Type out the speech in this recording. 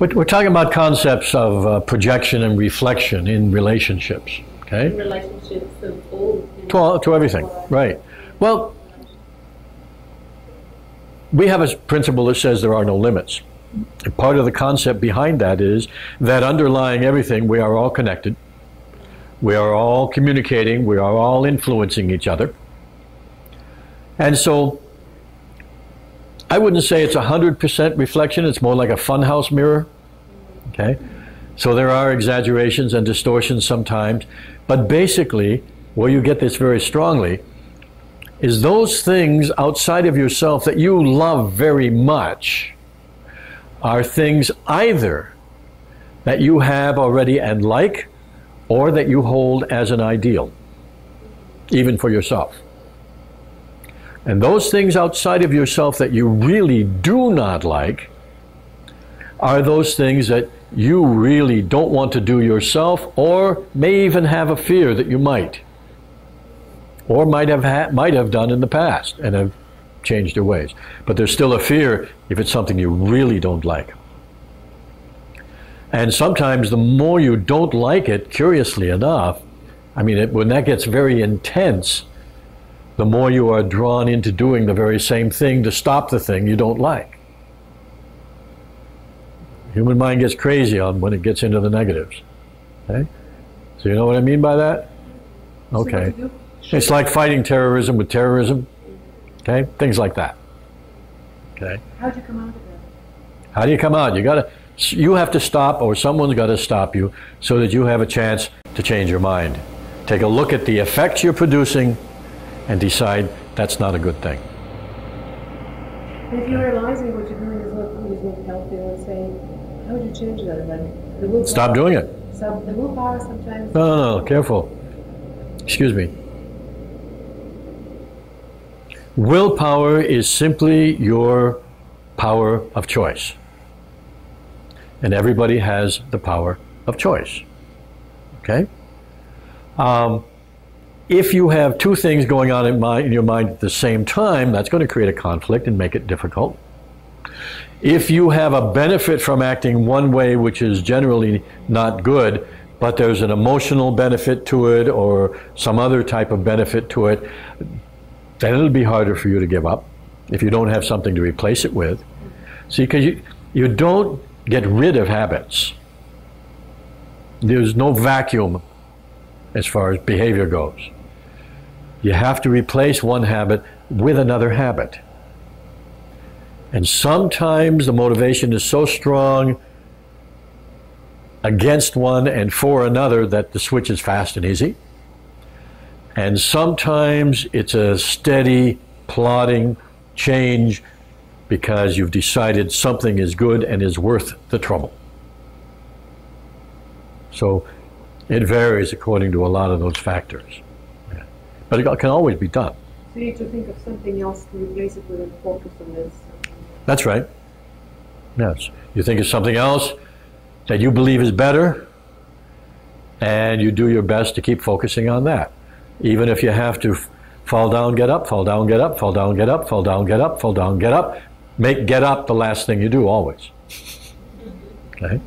We're, we're talking about concepts of uh, projection and reflection in relationships, okay? In relationships of all. To, all, to everything, right. Well, we have a principle that says there are no limits. And part of the concept behind that is that underlying everything, we are all connected. We are all communicating. We are all influencing each other. And so I wouldn't say it's 100% reflection. It's more like a funhouse mirror. Okay? So there are exaggerations and distortions sometimes. But basically, where you get this very strongly is those things outside of yourself that you love very much are things either that you have already and like or that you hold as an ideal, even for yourself. And those things outside of yourself that you really do not like are those things that you really don't want to do yourself or may even have a fear that you might or might have ha- might have done in the past and have changed your ways. But there's still a fear if it's something you really don't like. And sometimes the more you don't like it, curiously enough, I mean, it, when that gets very intense, the more you are drawn into doing the very same thing to stop the thing you don't like. Human mind gets crazy on when it gets into the negatives. Okay? So you know what I mean by that? Okay. It's like fighting terrorism with terrorism. Okay? Things like that. Okay? How do you come out of it? How do you come out? You gotta you have to stop or someone's got to stop you so that you have a chance to change your mind. Take a look at the effects you're producing and decide that's not a good thing. If you're realizing what you're doing is not, is not healthy, let's say, how do you change that? Like the willpower, Stop doing it. So the willpower sometimes. No, no, no, careful. Excuse me. Willpower is simply your power of choice. And everybody has the power of choice. Okay? Um, if you have two things going on in, my, in your mind at the same time, that's going to create a conflict and make it difficult. If you have a benefit from acting one way, which is generally not good, but there's an emotional benefit to it or some other type of benefit to it, then it'll be harder for you to give up if you don't have something to replace it with. See, because you, you don't get rid of habits. There's no vacuum as far as behavior goes. You have to replace one habit with another habit. And sometimes the motivation is so strong against one and for another that the switch is fast and easy. And sometimes it's a steady, plodding change because you've decided something is good and is worth the trouble. So it varies according to a lot of those factors. But it can always be done. So you need to think of something else to replace it with and focus on this. That's right. Yes. You think of something else that you believe is better, and you do your best to keep focusing on that. Even if you have to fall down, get up, fall down, get up, fall down, get up, fall down, get up, fall down, get up. Make get up the last thing you do always. Okay?